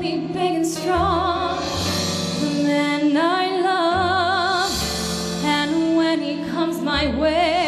be big and strong. The man I love, and when he comes my way.